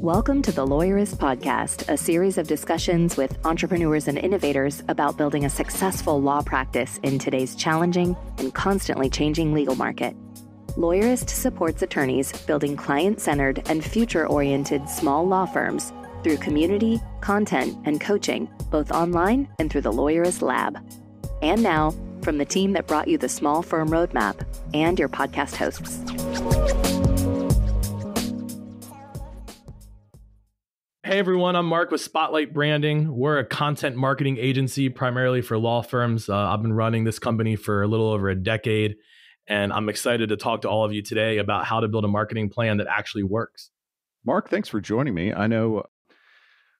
Welcome to the Lawyerist Podcast, a series of discussions with entrepreneurs and innovators about building a successful law practice in today's challenging and constantly changing legal market. Lawyerist supports attorneys building client centered and future oriented small law firms through community, content, and coaching, both online and through the Lawyerist Lab. And now, from the team that brought you the Small Firm Roadmap and your podcast hosts. Hey everyone, I'm Marc with Spotlight Branding. We're a content marketing agency primarily for law firms. Uh, I've been running this company for a little over a decade, and I'm excited to talk to all of you today about how to build a marketing plan that actually works. Marc, thanks for joining me. I know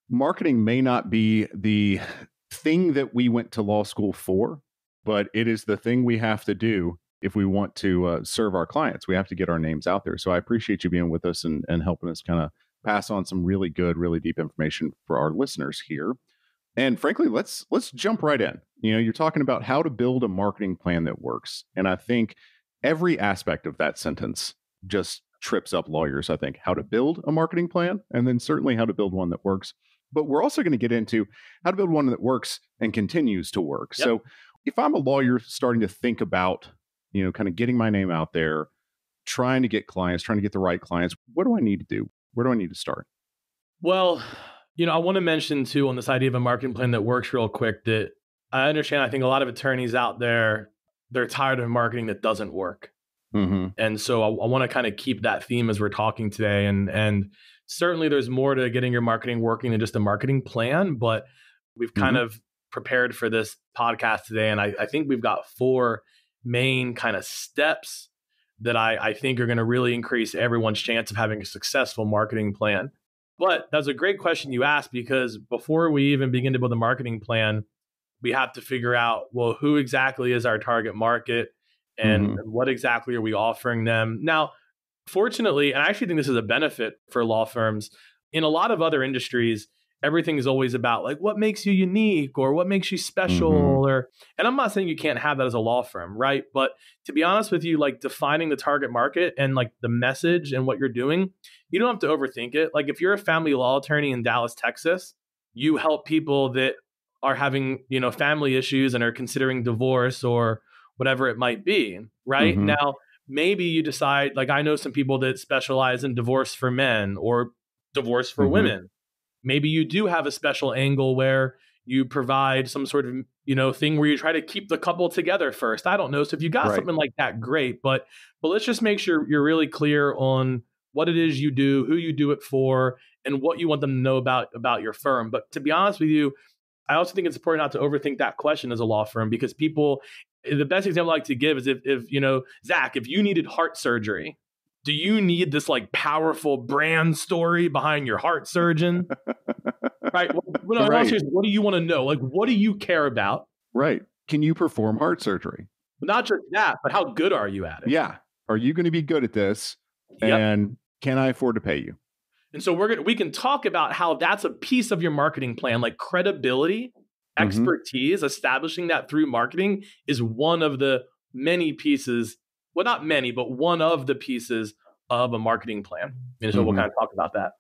marketing may not be the thing that we went to law school for, but it is the thing we have to do if we want to uh, serve our clients. We have to get our names out there. So I appreciate you being with us and, and helping us kind of pass on some really good, really deep information for our listeners here. And frankly, let's let's jump right in. You know, you're talking about how to build a marketing plan that works. And I think every aspect of that sentence just trips up lawyers, I think, how to build a marketing plan and then certainly how to build one that works. But we're also going to get into how to build one that works and continues to work. Yep. So if I'm a lawyer starting to think about, you know, kind of getting my name out there, trying to get clients, trying to get the right clients, what do I need to do? Where do I need to start? Well, you know, I want to mention too on this idea of a marketing plan that works real quick that I understand. I think a lot of attorneys out there, they're tired of marketing that doesn't work. Mm-hmm. And so I, I want to kind of keep that theme as we're talking today. And, and certainly there's more to getting your marketing working than just a marketing plan, but we've kind mm-hmm. of prepared for this podcast today. And I, I think we've got four main kind of steps that I, I think are going to really increase everyone's chance of having a successful marketing plan. But that's a great question you asked because before we even begin to build a marketing plan, we have to figure out well, who exactly is our target market and mm-hmm. what exactly are we offering them? Now, fortunately, and I actually think this is a benefit for law firms, in a lot of other industries, everything is always about like what makes you unique or what makes you special mm-hmm. or and i'm not saying you can't have that as a law firm right but to be honest with you like defining the target market and like the message and what you're doing you don't have to overthink it like if you're a family law attorney in dallas texas you help people that are having you know family issues and are considering divorce or whatever it might be right mm-hmm. now maybe you decide like i know some people that specialize in divorce for men or divorce for mm-hmm. women maybe you do have a special angle where you provide some sort of you know thing where you try to keep the couple together first. I don't know. So if you got right. something like that great. But but let's just make sure you're really clear on what it is you do who you do it for and what you want them to know about about your firm. But to be honest with you i also think it's important not to overthink that question as a law firm because people eh, the best example i like to give is if, if you know zach if you needed heart surgery do you need this like powerful brand story behind your heart surgeon? right. Well, right. what do you want to know? Like, what do you care about? Right. Can you perform heart surgery? Not just that, but how good are you at it? Yeah. Are you going to be good at this? Yep. And can I afford to pay you? And so we're gonna we can talk about how that's a piece of your marketing plan, like credibility, mm-hmm. expertise, mm-hmm. establishing that through marketing is one of the many pieces well, not many, but one of the pieces of a marketing plan. And so mm-hmm. we'll kind of talk about that.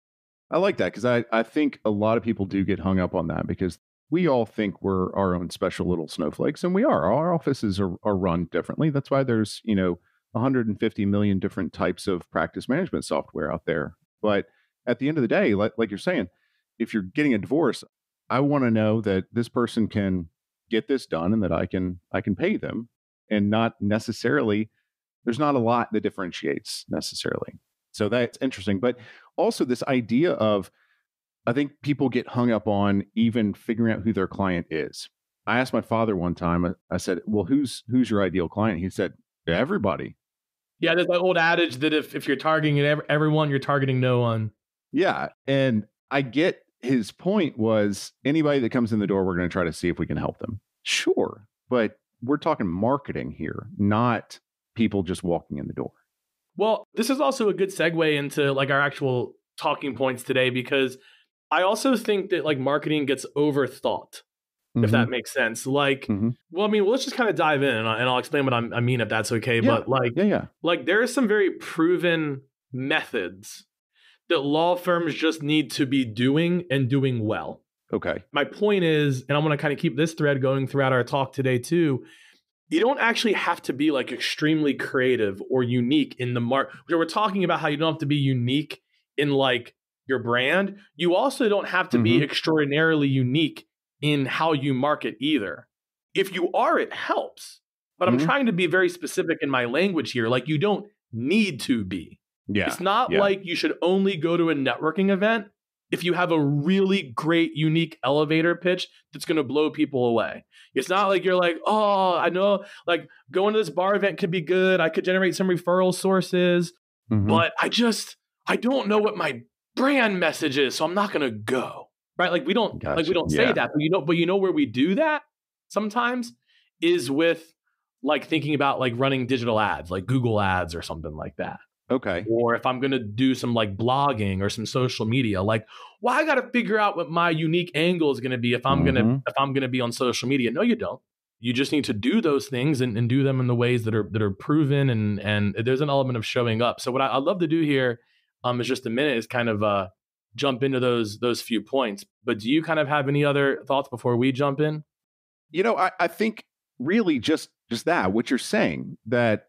I like that because I, I think a lot of people do get hung up on that because we all think we're our own special little snowflakes, and we are. Our offices are, are run differently. That's why there's, you know, 150 million different types of practice management software out there. But at the end of the day, like, like you're saying, if you're getting a divorce, I want to know that this person can get this done and that I can I can pay them and not necessarily there's not a lot that differentiates necessarily. So that's interesting. But also, this idea of, I think people get hung up on even figuring out who their client is. I asked my father one time, I said, Well, who's who's your ideal client? He said, Everybody. Yeah, there's that old adage that if, if you're targeting everyone, you're targeting no one. Yeah. And I get his point was anybody that comes in the door, we're going to try to see if we can help them. Sure. But we're talking marketing here, not people just walking in the door. Well, this is also a good segue into like our actual talking points today because I also think that like marketing gets overthought. Mm-hmm. If that mm-hmm. makes sense, like, mm-hmm. well, I mean, well, let's just kind of dive in, and, I, will explain what I'm, i mean if that's okay. Yeah. But like, yeah, yeah, like there are some very proven methods that law firms just need to be doing and doing well. Okay. My point is, and I'm going to kind of keep this thread going throughout our talk today too. You don't actually have to be like extremely creative or unique in the mark. We're talking about how you don't have to be unique in like your brand. You also don't have to mm-hmm. be extraordinarily unique in how you market either. If you are, it helps. But mm-hmm. I'm trying to be very specific in my language here. Like you don't need to be. Yeah. It's not yeah. like you should only go to a networking event if you have a really great, unique elevator pitch that's going to blow people away. It's not like you're like, oh, I know, like going to this bar event could be good. I could generate some referral sources, mm-hmm. but I just, I don't know what my brand message is, so I'm not going to go. Right? Like we don't, gotcha. like we don't say yeah. that, but you know, but you know where we do that sometimes is with like thinking about like running digital ads, like Google ads or something like that. Okay. Or if I'm going to do some like blogging or some social media, like, well, I got to figure out what my unique angle is going to be if I'm mm-hmm. going to if I'm going to be on social media. No, you don't. You just need to do those things and, and do them in the ways that are that are proven and and there's an element of showing up. So what I, I love to do here um is just a minute is kind of uh jump into those those few points. But do you kind of have any other thoughts before we jump in? You know, I, I think really just just that what you're saying that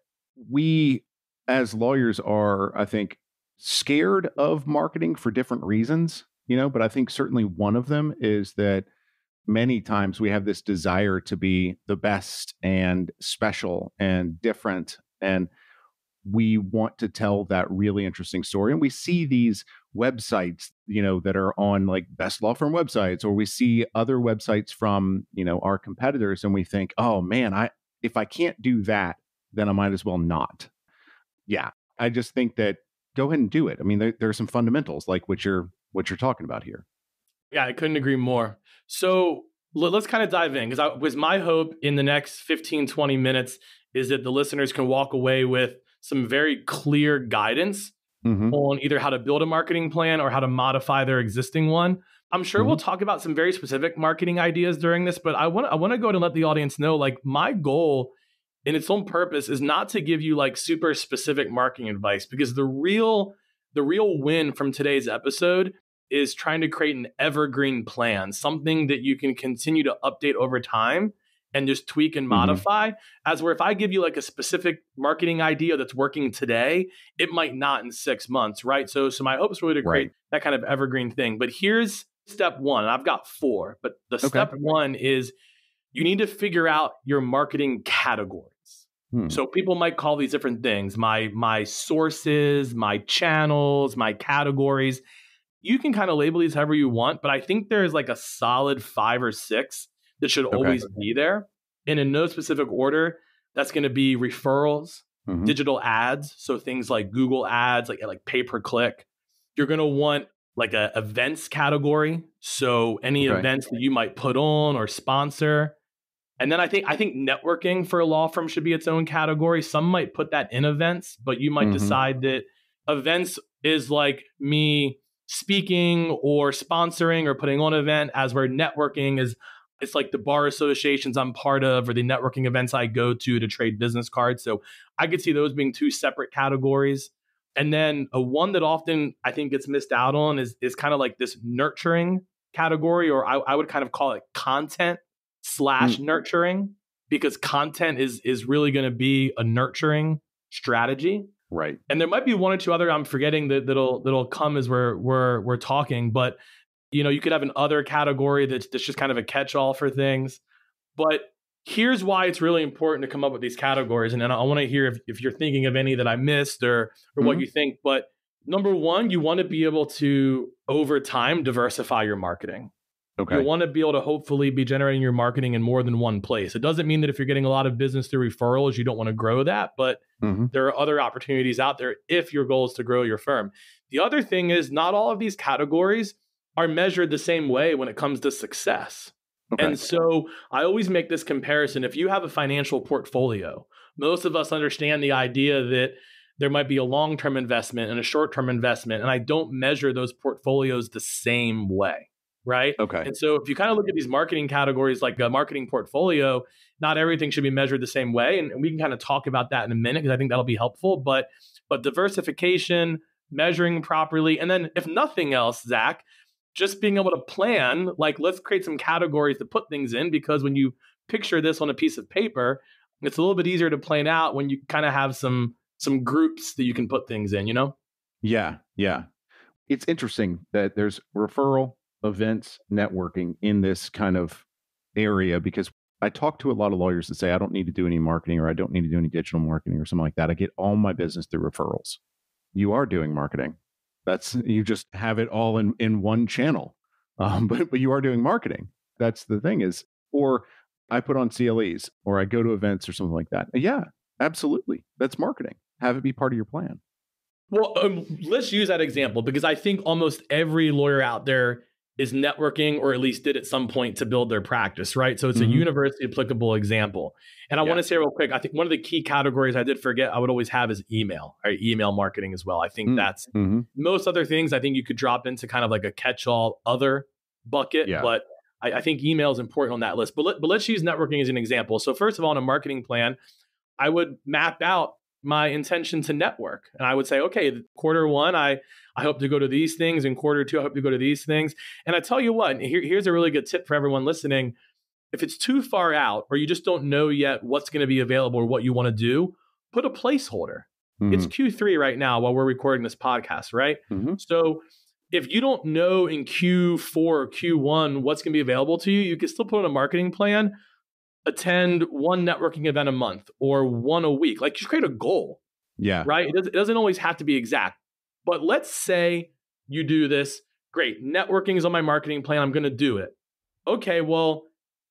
we as lawyers are, I think, scared of marketing for different reasons, you know, but I think certainly one of them is that many times we have this desire to be the best and special and different and we want to tell that really interesting story and we see these websites you know that are on like best law firm websites or we see other websites from you know our competitors and we think oh man i if i can't do that then i might as well not yeah, I just think that go ahead and do it. I mean, there, there are some fundamentals like what you're what you're talking about here. Yeah, I couldn't agree more. So let's kind of dive in because I was my hope in the next 15 20 minutes is that the listeners can walk away with some very clear guidance mm-hmm. on either how to build a marketing plan or how to modify their existing one i'm sure mm-hmm. we'll talk about some very specific marketing ideas during this but i want i want to go and let the audience know like my goal in its own purpose is not to give you like super specific marketing advice because the real the real win from today's episode is trying to create an evergreen plan, something that you can continue to update over time and just tweak and mm-hmm. modify. Mm-hmm. As where if I give you like a specific marketing idea that's working today, it might not in six months, right? So, so my hope is really to create right. that kind of evergreen thing. But here's step one. I've got four, but the okay. step one is you need to figure out your marketing categories. Hmm. So people might call these different things my my sources, my channels, my categories. You can kind of label these however you want, but I think there's like a solid five or six that should okay. always be there. And in no specific order, that's going to be referrals, mm-hmm. digital ads, so things like Google ads, like like pay per click. You're going to want like a events category, so any okay. events that you might put on or sponsor. And then I think I think networking for a law firm should be its own category. Some might put that in events, but you might mm-hmm. decide that events is like me speaking or sponsoring or putting on an event as where networking is it's like the bar associations I'm part of or the networking events I go to to trade business cards. So I could see those being two separate categories. And then a one that often I think gets missed out on is is kind of like this nurturing category, or I, I would kind of call it content slash mm. nurturing because content is is really going to be a nurturing strategy. Right. And there might be one or two other I'm forgetting that that'll that'll come as we're we're we're talking, but you know, you could have an other category that's, that's just kind of a catch-all for things. But here's why it's really important to come up with these categories. And then I want to hear if, if you're thinking of any that I missed or or mm-hmm. what you think. But number one, you want to be able to over time diversify your marketing. Okay. You want to be able to hopefully be generating your marketing in more than one place. It doesn't mean that if you're getting a lot of business through referrals, you don't want to grow that, but mm-hmm. there are other opportunities out there if your goal is to grow your firm. The other thing is, not all of these categories are measured the same way when it comes to success. Okay. And so I always make this comparison. If you have a financial portfolio, most of us understand the idea that there might be a long term investment and a short term investment. And I don't measure those portfolios the same way right? Okay. And so if you kind of look at these marketing categories like a marketing portfolio, not everything should be measured the same way, and we can kind of talk about that in a minute because I think that'll be helpful. But but diversification, measuring properly. And then, if nothing else, Zach, just being able to plan, like, let's create some categories to put things in because when you picture this on a piece of paper, it's a little bit easier to plan out when you kind of have some some groups that you can put things in, you know? Yeah, yeah. It's interesting that there's referral, events, networking in this kind of area because I talk to a lot of lawyers that say I don't need to do any marketing or I don't need to do any digital marketing or something like that. I get all my business through referrals. You are doing marketing. That's you just have it all in in one channel. Um, but but you are doing marketing. That's the thing is, or I put on CLEs or I go to events or something like that. Yeah, absolutely. That's marketing. Have it be part of your plan. Well, um, let's use that example because I think almost every lawyer out there is networking or at least did at some point to build their practice, right? So it's mm-hmm. a university applicable example. And I yeah. want to say real quick, I think one of the key categories I did forget I would always have is email, right? Email marketing as well. I think mm-hmm. that's mm-hmm. most other things I think you could drop into kind of like a catch-all other bucket, yeah. but I, I, think email is important on that list. But, let, but let's use networking as an example. So first of all, in a marketing plan, I would map out my intention to network. And I would say, okay, quarter one, I, I hope to go to these things. and quarter two, I hope to go to these things. And I tell you what, here, here's a really good tip for everyone listening. If it's too far out or you just don't know yet what's going to be available or what you want to do, put a placeholder. Mm-hmm. It's Q3 right now while we're recording this podcast, right? Mm-hmm. So if you don't know in Q4 or Q1 what's going to be available to you, you can still put on a marketing plan attend one networking event a month or one a week. Like just create a goal. Yeah. Right. It, does, it doesn't always have to be exact. But let's say you do this. Great. Networking is on my marketing plan. I'm going to do it. Okay. Well,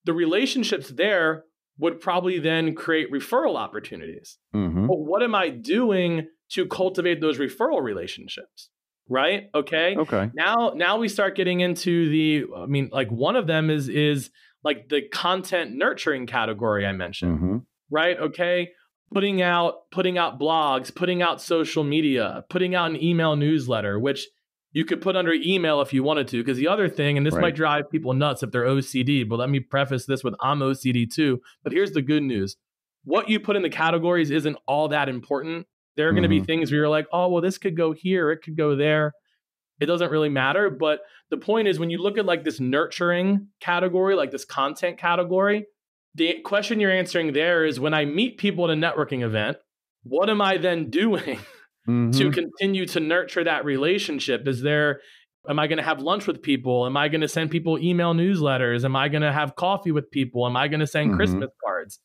the relationships there would probably then create referral opportunities. Mm-hmm. But what am I doing to cultivate those referral relationships? Right. Okay. Okay. Now, now we start getting into the, I mean, like one of them is, is, like the content nurturing category I mentioned, mm-hmm. right? Okay, putting out putting out blogs, putting out social media, putting out an email newsletter, which you could put under email if you wanted to. Because the other thing, and this right. might drive people nuts if they're OCD, but let me preface this with I'm OCD too. But here's the good news: what you put in the categories isn't all that important. There are mm-hmm. going to be things where you're like, oh well, this could go here, it could go there it doesn't really matter. But the point is, when you look at like this nurturing category, like this content category, the question you're answering there is when I meet people at a networking event, what am I then doing mm-hmm. to continue to nurture that relationship? Is there, am I going to have lunch with people? Am I going to send people email newsletters? Am I going to have coffee with people? Am I going to send mm-hmm. Christmas cards?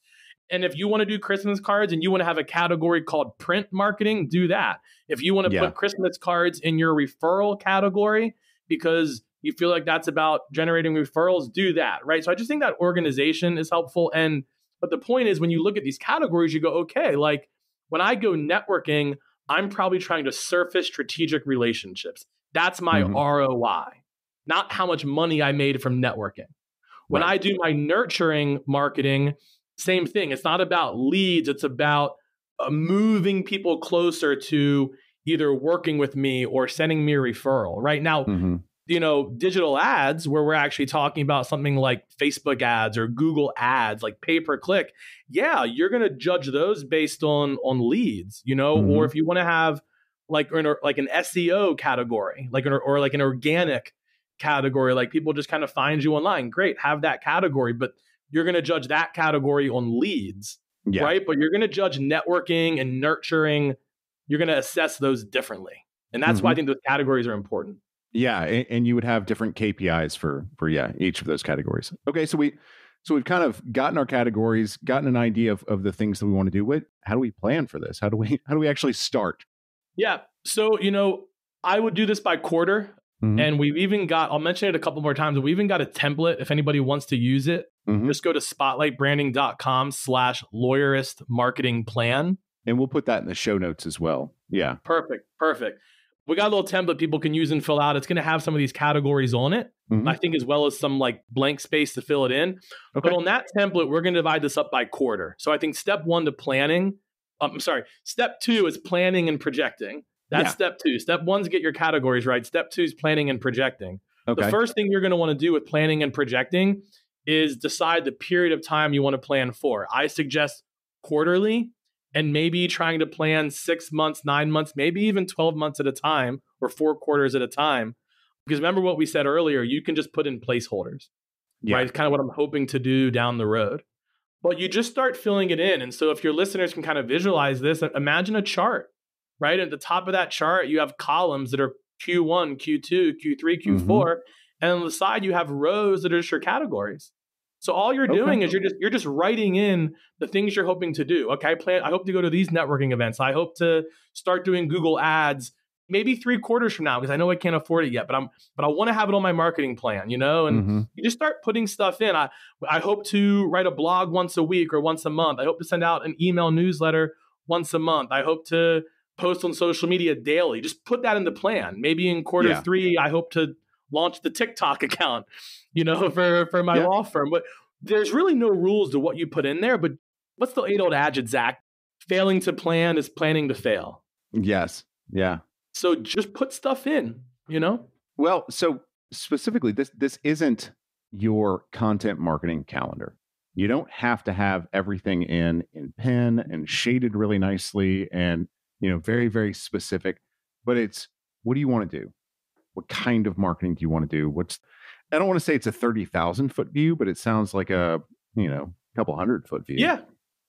And if you want to do Christmas cards and you want to have a category called print marketing, do that. If you want to yeah. put Christmas cards in your referral category because you feel like that's about generating referrals, do that, right? So I just think that organization is helpful. And but the point is when you look at these categories, you go, okay, like when I go networking, I'm probably trying to surface strategic relationships. That's my mm-hmm. ROI, not how much money I made from networking. When right. I do my nurturing marketing, same thing. It's not about leads, it's about uh, moving people closer to either working with me or sending me a referral. Right now, mm-hmm. you know, digital ads, where we're actually talking about something like Facebook ads or Google ads, like pay per click. Yeah, you're going to judge those based on on leads, you know, mm-hmm. or if you want to have like or, like an SEO category, like an, or like an organic category, like people just kind of find you online. Great, have that category, but you're going to judge that category on leads, yeah. right? But you're going to judge networking and nurturing. You're going to assess those differently, and that's mm-hmm. why I mm-hmm. think those categories are important. Yeah, and, and, you would have different KPIs for for yeah each of those categories. Okay, so we so we've kind of gotten our categories, gotten an idea of, of the things that we want to do. What how do we plan for this? How do we how do we actually start? Yeah, so you know I would do this by quarter. Mm-hmm. And we've even got, I'll mention it a couple more times, we even got a template if anybody wants to use it. Mm-hmm. Just go to spotlightbranding.com slash lawyerist marketing plan. And we'll put that in the show notes as well. Yeah. Perfect. Perfect. We got a little template people can use and fill out. It's going to have some of these categories on it, mm-hmm. I think, as well as some like blank space to fill it in. Okay. But on that template, we're going to divide this up by quarter. So I think step one to planning, um, I'm sorry, step two is planning and projecting. That's yeah. step two. Step one is get your categories right. Step two is planning and projecting. Okay. The first thing you're going to want to do with planning and projecting is decide the period of time you want to plan for. I suggest quarterly and maybe trying to plan six months, nine months, maybe even 12 months at a time or four quarters at a time. Because remember what we said earlier, you can just put in placeholders, yeah. right? It's kind of what I'm hoping to do down the road. But you just start filling it in. And so if your listeners can kind of visualize this, imagine a chart, right? At the top of that chart, you have columns that are Q1, Q2, Q3, Q4. Mm-hmm. And on the side, you have rows that are just your categories. So all you're okay. doing is you're just you're just writing in the things you're hoping to do. Okay, I plan I hope to go to these networking events. I hope to start doing Google ads maybe 3 quarters from now because I know I can't afford it yet, but I'm but I want to have it on my marketing plan, you know? And mm-hmm. you just start putting stuff in. I I hope to write a blog once a week or once a month. I hope to send out an email newsletter once a month. I hope to post on social media daily. Just put that in the plan. Maybe in quarter yeah. 3 I hope to launch the TikTok account, you know, for for my yeah. law firm. But there's really no rules to what you put in there. But what's the eight old adage, Zach? Failing to plan is planning to fail. Yes. Yeah. So just put stuff in, you know? Well, so specifically, this this isn't your content marketing calendar. You don't have to have everything in in pen and shaded really nicely and you know very very specific. But it's what do you want to do? what kind of marketing do you want to do? What's I don't want to say it's a 30,000 foot view, but it sounds like a, you know, a couple hundred foot view. Yeah.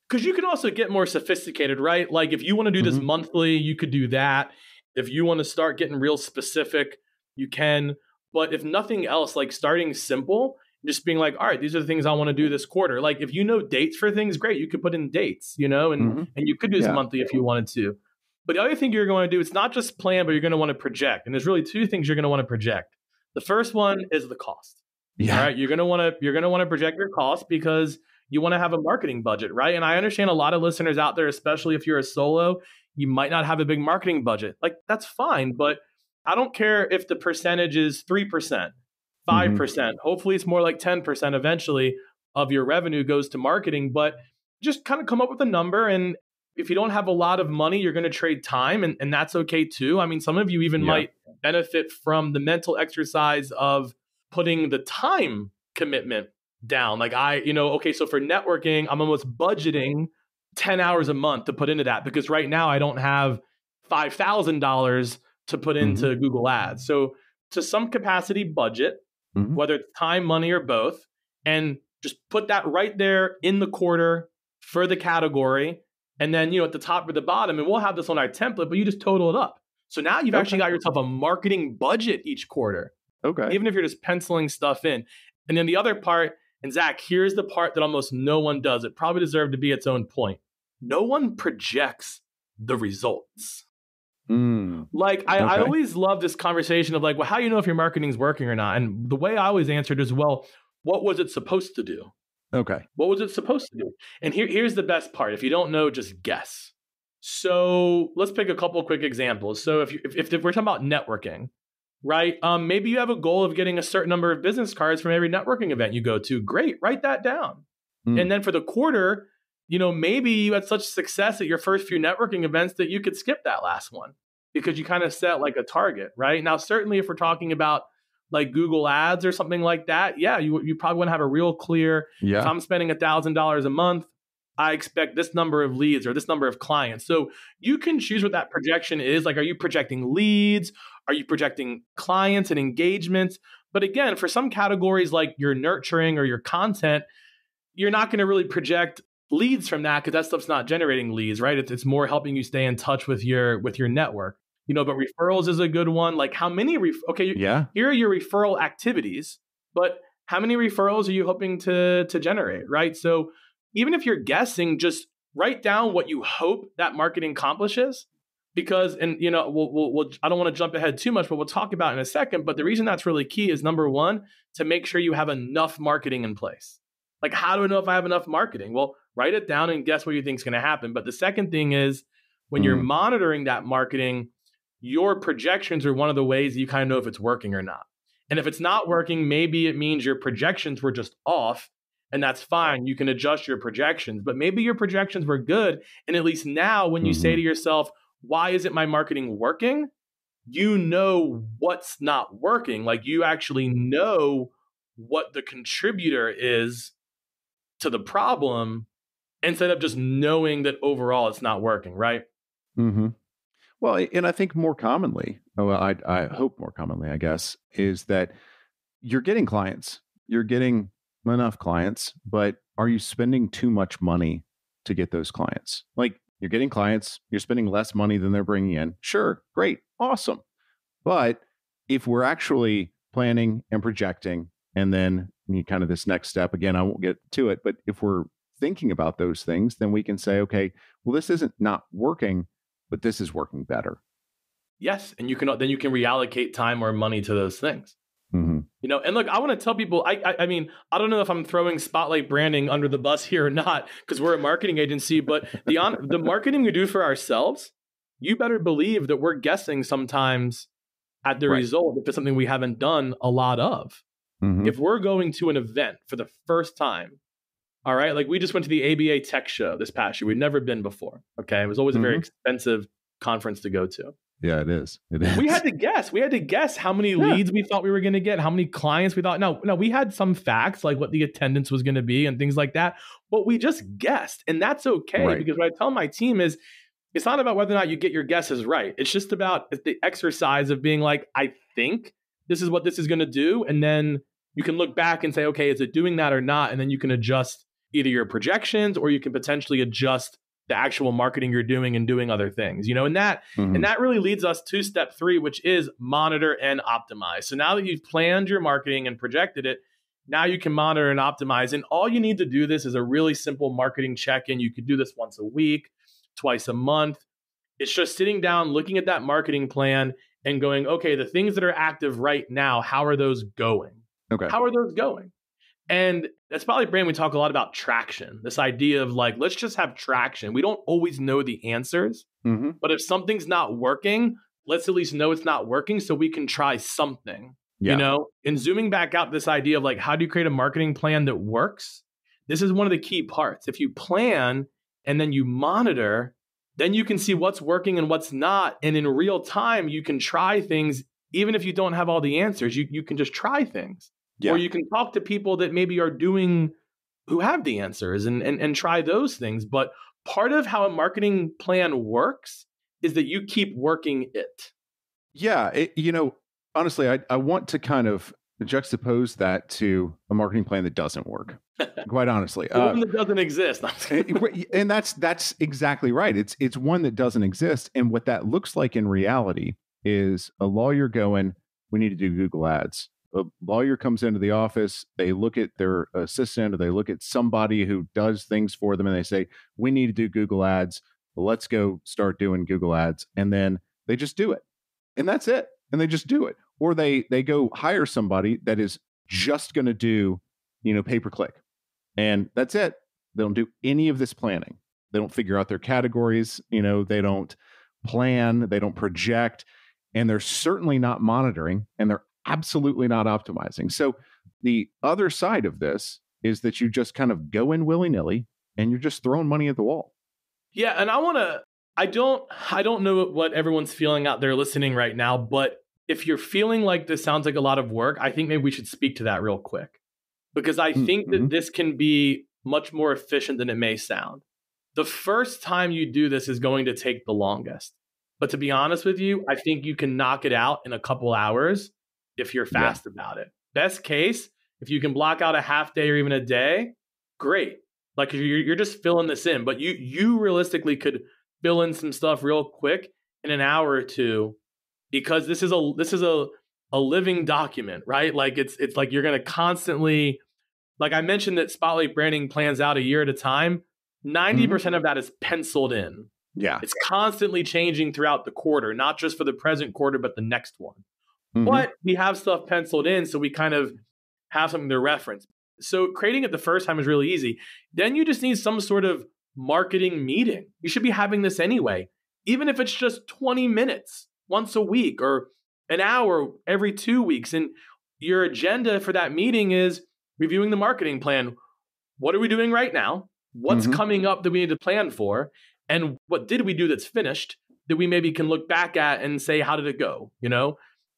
Cuz you can also get more sophisticated, right? Like if you want to do this mm-hmm. monthly, you could do that. If you want to start getting real specific, you can. But if nothing else, like starting simple, just being like, all right, these are the things I want to do this quarter. Like if you know dates for things, great, you could put in dates, you know, and mm-hmm. and you could do this yeah. monthly if you wanted to. But the other thing you're going to do, it's not just plan, but you're going to want to project. And there's really two things you're going to want to project. The first one is the cost. Yeah. All right. You're going to want to you're going to want to project your cost because you want to have a marketing budget, right? And I understand a lot of listeners out there, especially if you're a solo, you might not have a big marketing budget. Like that's fine, but I don't care if the percentage is 3%, 5. Mm-hmm. percent Hopefully it's more like 10% eventually of your revenue goes to marketing, but just kind of come up with a number and if you don't have a lot of money, you're going to trade time, and, and that's okay too. I mean, some of you even yeah. might benefit from the mental exercise of putting the time commitment down. Like, I, you know, okay, so for networking, I'm almost budgeting 10 hours a month to put into that because right now I don't have $5,000 to put into mm-hmm. Google Ads. So, to some capacity, budget, mm-hmm. whether it's time, money, or both, and just put that right there in the quarter for the category and then, you know, at the top or the bottom, and we'll have this on our template, but you just total it up. So now you've okay. actually got yourself a marketing budget each quarter. Okay. Even if you're just penciling stuff in. And then the other part, and Zach, here's the part that almost no one does. It probably deserved to be its own point. No one projects the results. Mm, like I, okay. I always love this conversation of like, well, how do you know if your marketing's working or not? And the way I always answered is, well, what was it supposed to do? Okay. What was it supposed to do? And here, here's the best part. If you don't know, just guess. So let's pick a couple quick examples. So if, you, if, if we're talking about networking, right? Um, maybe you have a goal of getting a certain number of business cards from every networking event you go to. Great, write that down. Mm. And then for the quarter, you know, maybe you had such success at your first few networking events that you could skip that last one because you kind of set like a target, right? Now, certainly if we're talking about like Google Ads or something like that, yeah, you you probably want to have a real clear. Yeah. If I'm spending a thousand dollars a month, I expect this number of leads or this number of clients. So you can choose what that projection is. Like, are you projecting leads? Are you projecting clients and engagements? But again, for some categories like your nurturing or your content, you're not going to really project leads from that because that stuff's not generating leads, right? It's, it's more helping you stay in touch with your with your network you know, but referrals is a good one. Like how many, ref- okay, yeah. here are your referral activities, but how many referrals are you hoping to, to generate, right? So even if you're guessing, just write down what you hope that marketing accomplishes because and you know we'll, we'll, we'll, i don't want to jump ahead too much but we'll talk about in a second but the reason that's really key is number one to make sure you have enough marketing in place like how do i know if i have enough marketing well write it down and guess what you think is going to happen but the second thing is when mm. you're monitoring that marketing your projections are one of the ways you kind of know if it's working or not. And if it's not working, maybe it means your projections were just off, and that's fine. You can adjust your projections, but maybe your projections were good. And at least now, when you mm-hmm. say to yourself, why isn't my marketing working? You know what's not working. Like you actually know what the contributor is to the problem. instead of just knowing that overall it's not working, right? Mm-hmm. Well, and I think more commonly, oh, well, I, I hope more commonly, I guess, is that you're getting clients, you're getting enough clients, but are you spending too much money to get those clients? Like you're getting clients, you're spending less money than they're bringing in. Sure, great, awesome. But if we're actually planning and projecting, and then kind of this next step, again, I won't get to it, but if we're thinking about those things, then we can say, okay, well, this isn't not working, but this is working better. Yes, and you can then you can reallocate time or money to those things. Mm-hmm. You know, and look, I want to tell people. I, I, I, mean, I don't know if I'm throwing Spotlight Branding under the bus here or not, because we're a marketing agency. But the on the marketing we do for ourselves, you better believe that we're guessing sometimes at the right. result if it's something we haven't done a lot of. Mm-hmm. If we're going to an event for the first time, all right, like we just went to the ABA Tech Show this past year. We'd never been before. Okay, it was always mm-hmm. a very mm-hmm. expensive conference to go to. Yeah, it is. It is. We had to guess. We had to guess how many yeah. leads we thought we were going to get, how many clients we thought. No, no, we had some facts like what the attendance was going to be and things like that, but we just guessed, and that's okay right. because what I tell my team is, it's not about whether or not you get your guesses right. It's just about the exercise of being like, I think this is what this is going to do, and then you can look back and say, okay, is it doing that or not, and then you can adjust either your projections or you can potentially adjust the actual marketing you're doing and doing other things you know and that mm-hmm. and that really leads us to step three which is monitor and optimize. So now that you've planned your marketing and projected it now you can monitor and optimize. And all you need to do this is a really simple marketing check-in. You could do this once a week twice a month. It's just sitting down looking at that marketing plan and going okay the things that are active right now how are those going? Okay. How are those going and that's probably brand we talk a lot about traction. This idea of like, let's just have traction. We don't always know the answers, mm-hmm. but if something's not working, let's at least know it's not working so we can try something. Yeah. You know, and zooming back out this idea of like, how do you create a marketing plan that works? This is one of the key parts. If you plan and then you monitor, then you can see what's working and what's not. And in real time, you can try things, even if you don't have all the answers, you, you can just try things. Yeah. Or you can talk to people that maybe are doing who have the answers and, and and try those things. But part of how a marketing plan works is that you keep working it. Yeah, it, you know, honestly, I I want to kind of juxtapose that to a marketing plan that doesn't work. Quite honestly, uh, one that doesn't exist, and that's that's exactly right. It's it's one that doesn't exist, and what that looks like in reality is a lawyer going, "We need to do Google Ads." A lawyer comes into the office, they look at their assistant or they look at somebody who does things for them and they say, We need to do Google Ads. Let's go start doing Google Ads. And then they just do it. And that's it. And they just do it. Or they they go hire somebody that is just going to do, you know, pay per click. And that's it. They don't do any of this planning. They don't figure out their categories, you know, they don't plan, they don't project, and they're certainly not monitoring and they're absolutely not optimizing. So the other side of this is that you just kind of go in willy nilly and you're just throwing money at the wall. Yeah, and I want to. I don't. I don't know what everyone's feeling out there listening right now, but if you're feeling like this sounds like a lot of work, I think maybe we should speak to that real quick because I think mm-hmm. that this can be much more efficient than it may sound. The first time you do this is going to take the longest. But to be honest with you, I think you can knock it out in a couple hours if you're fast yeah. about it. Best case, if you can block out a half day or even a day, great. Like you're, you're just filling this in, but you you realistically could fill in some stuff real quick in an hour or two because this is a this is a a living document, right? Like it's it's like you're going to constantly like I mentioned that Spotlight branding plans out a year at a time. 90 mm-hmm. percent of that is penciled in. Yeah. It's constantly changing throughout the quarter, not just for the present quarter but the next one. Mm-hmm. But we have stuff penciled in, so we kind of have something to reference. So creating it the first time is really easy. Then you just need some sort of marketing meeting. You should be having this anyway, even if it's just 20 minutes once a week or an hour every two weeks. And your agenda for that meeting is reviewing the marketing plan. What are we doing right now? What's mm-hmm. coming up that we need to plan for? And what did we do that's finished that we maybe can look back at and say, how did it go? You know?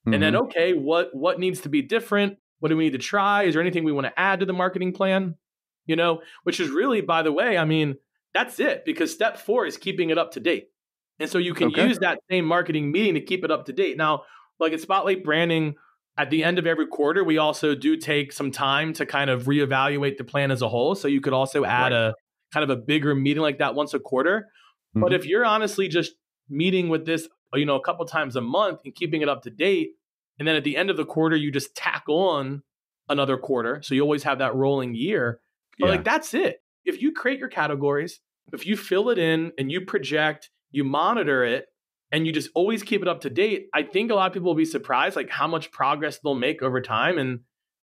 Mm-hmm. And then, mm-hmm. okay, what what needs to be different? What do we need to try? Is there anything we want to add to the marketing plan? You know, which is really, by the way, I mean, That's it, because step four is keeping it up to date. And so you can okay. use that same marketing meeting to keep it up to date. Now, like at Spotlight Branding, at the end of every quarter, we also do take some time to kind of reevaluate the plan as a whole. So you could also add right. a kind of a bigger meeting like that once a quarter. Mm-hmm. But if you're honestly just meeting with this, you know, a couple times a month and keeping it up to date, and then at the end of the quarter, you just tack on another quarter. So you always have that rolling year. But yeah. like that's it. If you create your categories, if you fill it in and you project, you monitor it, and you just always keep it up to date, I think a lot of people will be surprised like how much progress they'll make over time. And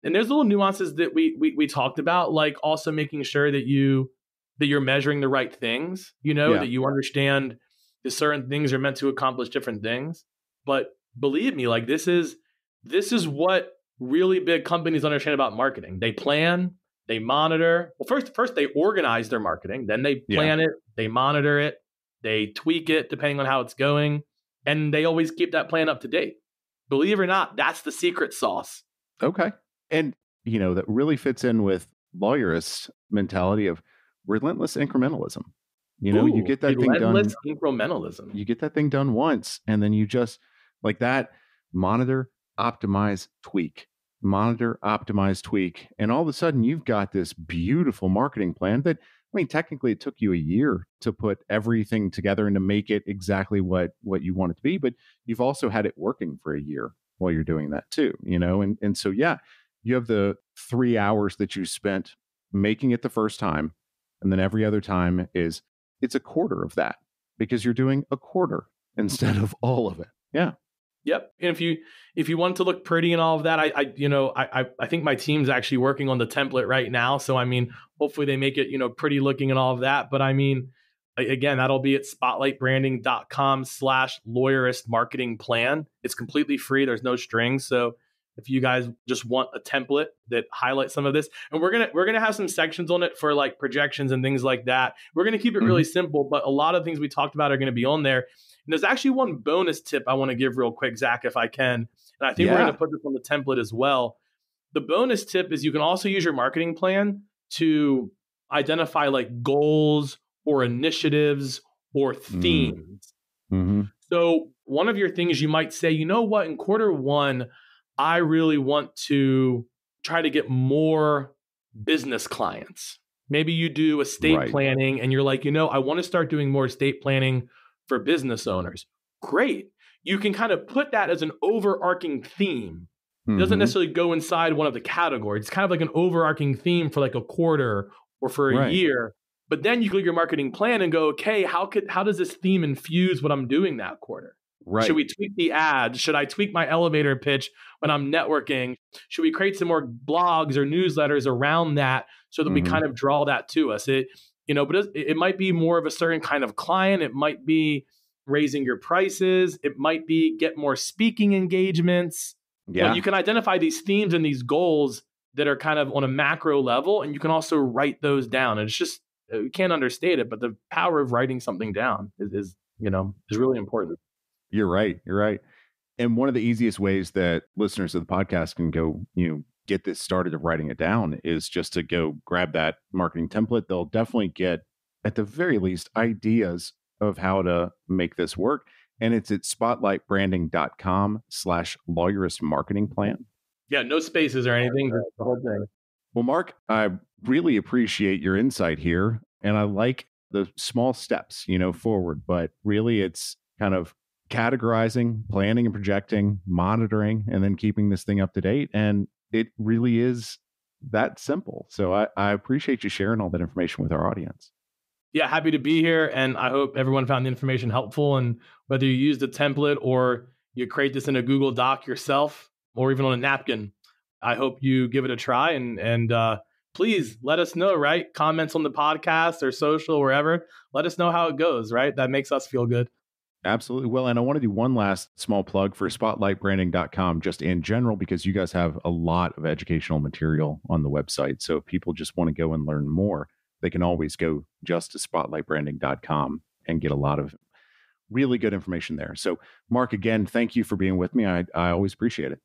and there's little nuances that we we, we talked about, like also making sure that you that you're measuring the right things, you know, yeah. that you understand that certain things are meant to accomplish different things. But believe me, like this is this is what really big companies understand about marketing. They plan, they monitor. Well, first first they organize their marketing, then they plan yeah. it, they monitor it, they tweak it depending on how it's going, and they always keep that plan up to date. Believe it or not, that's the secret sauce. Okay. And you know, that really fits in with lawyerist mentality of relentless incrementalism. You know, Ooh, you get that thing done. Incrementalism. You get that thing done once, and then you just like that monitor, optimize, tweak, monitor, optimize, tweak, and all of a sudden you've got this beautiful marketing plan that I mean, technically, it took you a year to put everything together and to make it exactly what what you want it to be. But you've also had it working for a year while you're doing that too. You know, and and so yeah, you have the three hours that you spent making it the first time, and then every other time is it's a quarter of that because you're doing a quarter instead of all of it. Yeah. Yep. And if you if you want to look pretty and all of that, I, I you know I I think my team's actually working on the template right now. So I mean, hopefully they make it you know pretty looking and all of that. But I mean, again, that'll be at spotlightbranding.com slash lawyerist marketing plan. It's completely free. There's no strings. So if you guys just want a template that highlights some of this and we're gonna we're gonna have some sections on it for like projections and things like that we're gonna keep it really mm-hmm. simple but a lot of things we talked about are gonna be on there and there's actually one bonus tip i want to give real quick zach if i can and i think yeah. we're gonna put this on the template as well the bonus tip is you can also use your marketing plan to identify like goals or initiatives or mm. themes mm-hmm. so one of your things you might say you know what in quarter one I really want to try to get more business clients. Maybe you do estate right. planning and you're like, you know, I want to start doing more estate planning for business owners. Great. You can kind of put that as an overarching theme. It doesn't mm-hmm. necessarily go inside one of the categories. It's kind of like an overarching theme for like a quarter or for a right. year. But then you look at your marketing plan and go, okay, how could how does this theme infuse what I'm doing that quarter? Right. Should we tweak the ads? Should I tweak my elevator pitch when I'm networking? Should we create some more blogs or newsletters around that so that mm-hmm. we kind of draw that to us? It, you know, but it, it might be more of a certain kind of client. It might be raising your prices. It might be get more speaking engagements. Yeah. But you can identify these themes and these goals that are kind of on a macro level, and you can also write those down. And it's just uh, we can't understate it, but the power of writing something down is, is you know is really important. You're right. You're right. And one of the easiest ways that listeners of the podcast can go, you know, get this started of writing it down is just to go grab that marketing template. They'll definitely get, at the very least, ideas of how to make this work. And it's at spotlightbranding.com slash lawyerist marketing plan. Yeah, no spaces or anything. the whole thing. Well, Marc, I really appreciate your insight here. And I like the small steps, you know, forward, but really it's kind of categorizing, planning and projecting, monitoring, and then keeping this thing up to date. And it really is that simple. So I, I appreciate you sharing all that information with our audience. Yeah, happy to be here. And I hope everyone found the information helpful. And whether you use the template or you create this in a Google Doc yourself or even on a napkin, I hope you give it a try and and uh, please let us know, right? Comments on the podcast or social, wherever. Let us know how it goes, right? That makes us feel good. Absolutely. Well, and I want to do one last small plug for spotlightbranding.com just in general, because you guys have a lot of educational material on the website. So if people just want to go and learn more, they can always go just to spotlightbranding.com and get a lot of really good information there. So, Marc, again, thank you for being with me. I, I always appreciate it.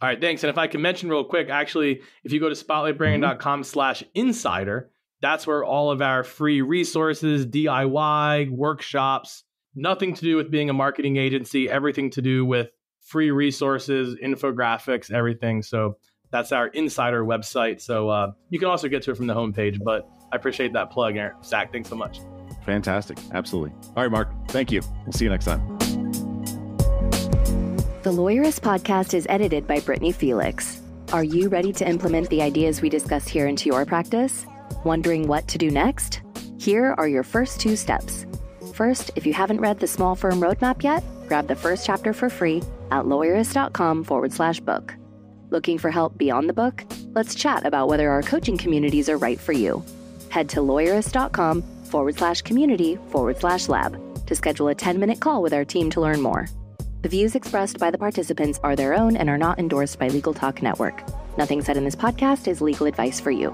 All right, thanks. And if I can mention real quick, actually, if you go to mm-hmm. spotlightbranding.com slash insider, That's where all of our free resources, DIY, workshops, nothing to do with being a marketing agency, everything to do with free resources, infographics, everything. So that's our insider website. So uh, you can also get to it from the homepage. But I appreciate that plug, Aaron. Zach, thanks so much. Fantastic. Absolutely. All right, Marc. Thank you. We'll see you next time. The Lawyerist podcast is edited by Brittany Felix. Are you ready to implement the ideas we discuss here into your practice? Wondering what to do next? Here are your first two steps. First, if you haven't read the Small Firm Roadmap yet, grab the first chapter for free at lawyerist.com forward slash book. Looking for help beyond the book? Let's chat about whether our coaching communities are right for you. Head to lawyerist.com forward slash community forward slash lab to schedule a 10 minute call with our team to learn more. The views expressed by the participants are their own and are not endorsed by Legal Talk Network. Nothing said in this podcast is legal advice for you.